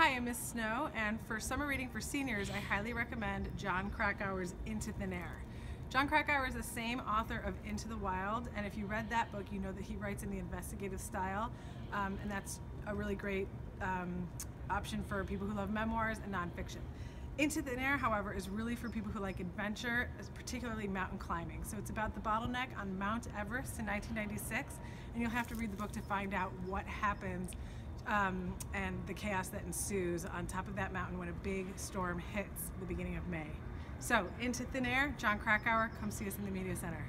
Hi, I'm Miss Snow, and for summer reading for seniors, I highly recommend Jon Krakauer's Into Thin Air. Jon Krakauer is the same author of Into the Wild, and if you read that book, you know that he writes in the investigative style, um, and that's a really great um, option for people who love memoirs and nonfiction. Into Thin Air, however, is really for people who like adventure, particularly mountain climbing. So it's about the bottleneck on Mount Everest in 1996, and you'll have to read the book to find out what happens um, and the chaos that ensues on top of that mountain when a big storm hits the beginning of May. So, Into Thin Air, Jon Krakauer, come see us in the Media Center.